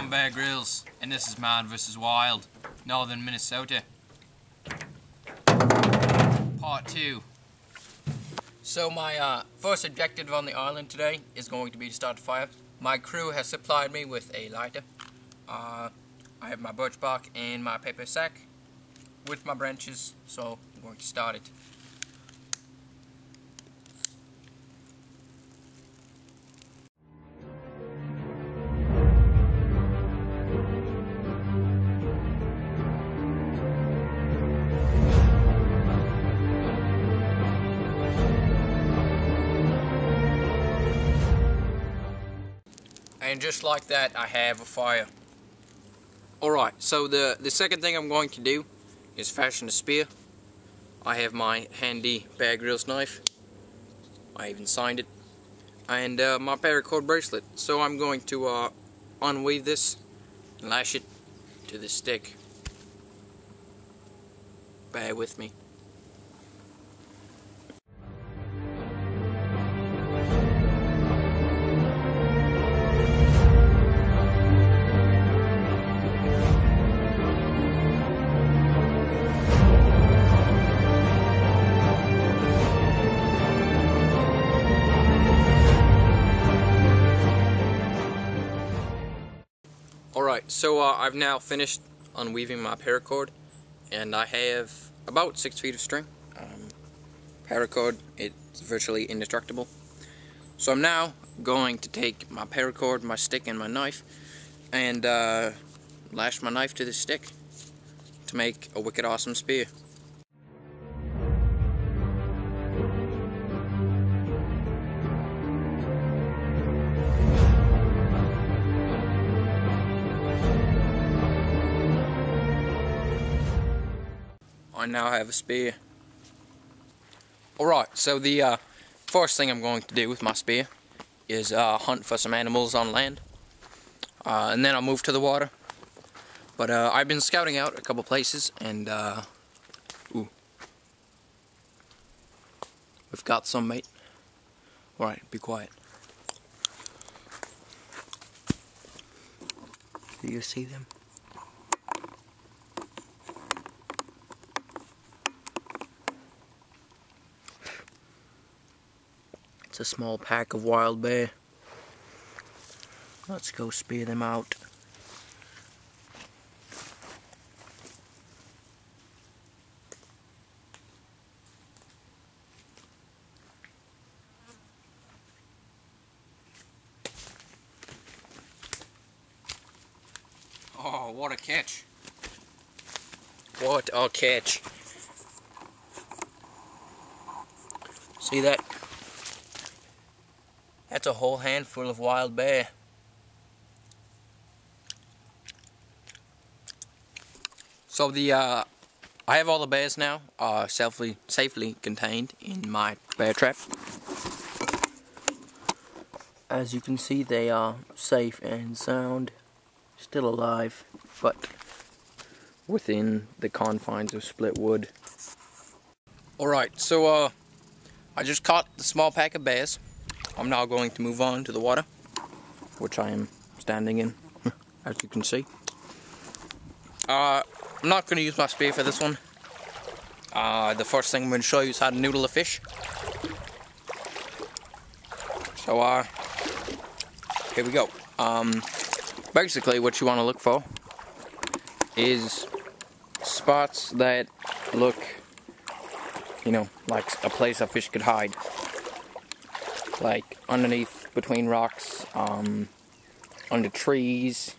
I'm Bear Grylls, and this is Man vs. Wild, Northern Minnesota. Part 2. So my uh, first objective on the island today is going to be to start a fire. My crew has supplied me with a lighter. Uh, I have my birch bark and my paper sack with my branches, so I'm going to start it. And just like that, I have a fire. Alright, so the, the second thing I'm going to do is fashion a spear. I have my handy Bear Grylls knife. I even signed it. And uh, my paracord bracelet. So I'm going to uh, unweave this and lash it to the stick. Bear with me. So uh, I've now finished unweaving my paracord and I have about six feet of string. Um, paracord, it's virtually indestructible. So I'm now going to take my paracord, my stick, and my knife and uh, lash my knife to the stick to make a wicked awesome spear. I now have a spear. Alright, so the uh, first thing I'm going to do with my spear is uh, hunt for some animals on land. Uh, and then I'll move to the water. But uh, I've been scouting out a couple places and uh, ooh. We've got some mate. Alright, be quiet. Do you see them? It's a small pack of wild bear. Let's go spear them out. Oh, what a catch. What a catch. See that? That's a whole handful of wild bear. So the uh, I have all the bears now uh, safely safely contained in my bear trap. As you can see, they are safe and sound, still alive, but within the confines of split wood. Alright, so uh, I just caught the small pack of bears. I'm now going to move on to the water, which I am standing in, as you can see. Uh, I'm not going to use my spear for this one. Uh, the first thing I'm going to show you is how to noodle a fish. So, uh, here we go. Um, basically, what you want to look for is spots that look, you know, like a place a fish could hide like underneath between rocks, um, under trees,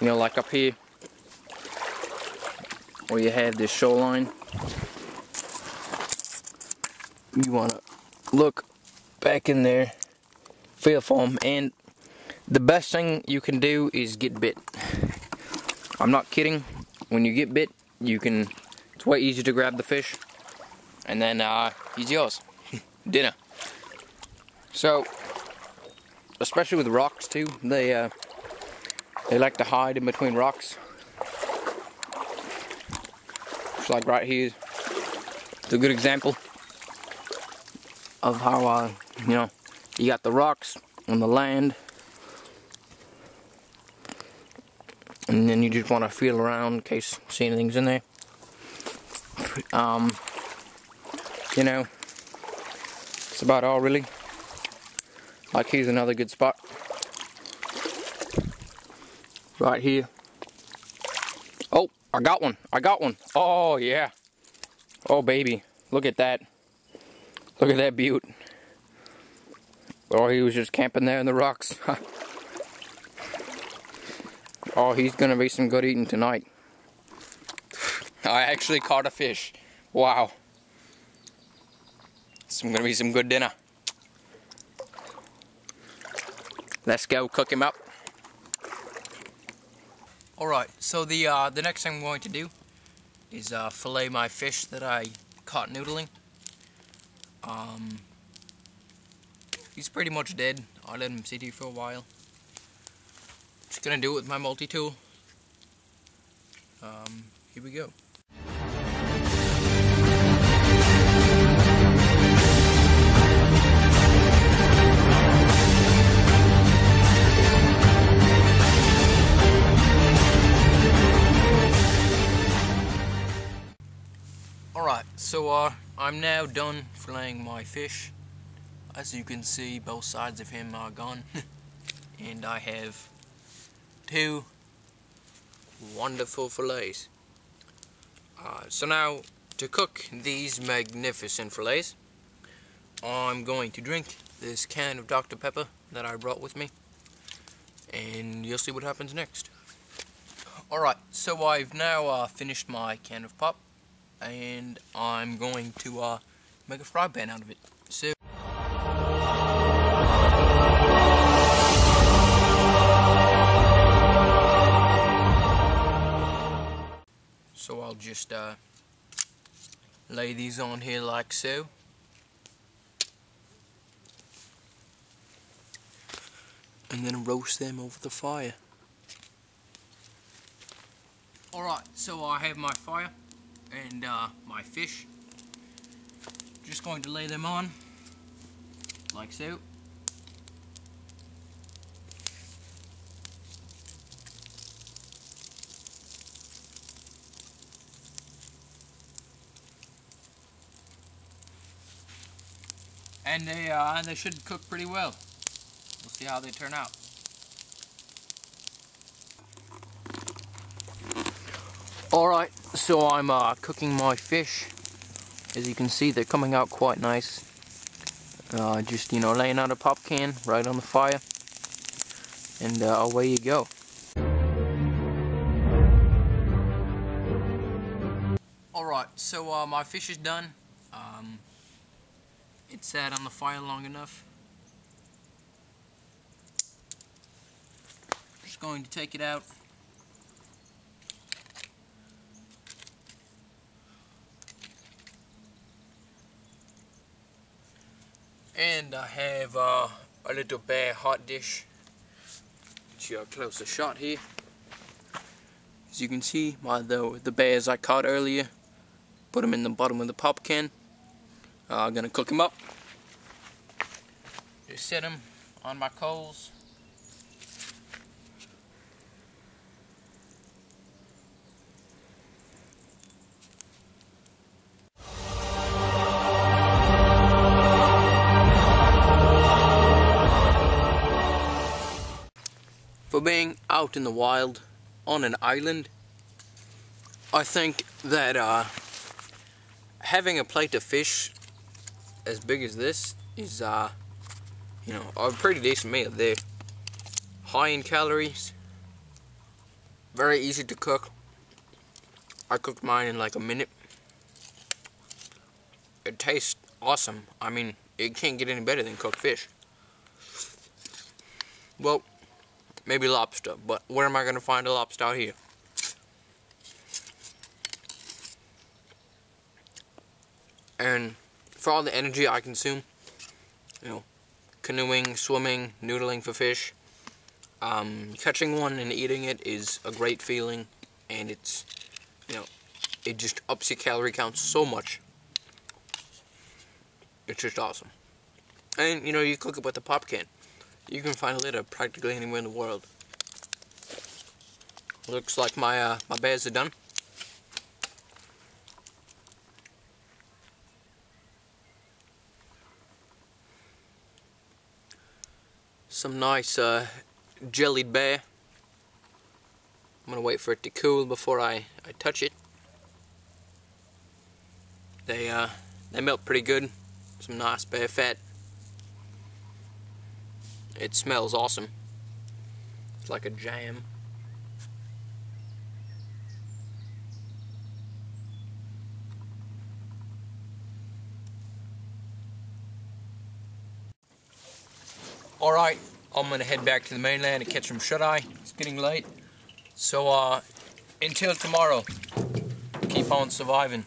you know, like up here where you have this shoreline. You want to look back in there, feel for them, and the best thing you can do is get bit. I'm not kidding. When you get bit, you can, it's way easier to grab the fish, and then uh, he's yours. Dinner. So, especially with rocks too, they uh, they like to hide in between rocks. Like right here, it's a good example of how uh, you know you got the rocks on the land, and then you just want to feel around in case see anything's in there. Um, you know, it's about all really. Like here's another good spot. Right here. Oh, I got one. I got one. Oh yeah. Oh baby, look at that. Look at that beaut. Oh, he was just camping there in the rocks. oh, he's gonna be some good eating tonight. I actually caught a fish. Wow. It's gonna be some good dinner. Let's go cook him up. Alright, so the uh, the next thing I'm going to do is uh, fillet my fish that I caught noodling. Um, he's pretty much dead. I let him sit here for a while. Just gonna do it with my multi-tool. Um, here we go. Alright, so uh, I'm now done filleting my fish. As you can see, both sides of him are gone. and I have two wonderful fillets. Uh, so now, to cook these magnificent fillets, I'm going to drink this can of Dr. Pepper that I brought with me. And you'll see what happens next. Alright, so I've now uh, finished my can of pop and I'm going to uh, make a fry pan out of it. So. So I'll just uh, lay these on here like so. And then roast them over the fire. Alright, so I have my fire and uh, my fish. Just going to lay them on like so. And they uh, they should cook pretty well. We'll see how they turn out. Alright, so I'm uh, cooking my fish. As you can see, they're coming out quite nice. Uh, just, you know, laying out a pop can right on the fire. And uh, away you go. Alright, so uh, my fish is done. Um, it sat on the fire long enough. Just going to take it out. And I have uh, a little bear hot dish. See a closer shot here. As you can see, my the, the bears I caught earlier, put them in the bottom of the pop can. I'm gonna cook them up. Just set them on my coals. Out in the wild on an island. I think that uh, having a plate of fish as big as this is, uh, you know, a pretty decent meal there. High in calories, very easy to cook. I cooked mine in like a minute. It tastes awesome. I mean, it can't get any better than cooked fish. Well, maybe lobster, but where am I going to find a lobster out here? And for all the energy I consume, you know, canoeing, swimming, noodling for fish, um, catching one and eating it is a great feeling, and it's, you know, it just ups your calorie count so much. It's just awesome. And, you know, you cook it with a pop can. You can find a litter practically anywhere in the world. Looks like my uh, my bears are done. Some nice uh, jellied bear. I'm gonna wait for it to cool before I, I touch it. They uh, they melt pretty good. Some nice bear fat. It smells awesome. It's like a jam. Alright, I'm gonna head back to the mainland to catch some shut-eye. It's getting late. So, uh, until tomorrow, keep on surviving.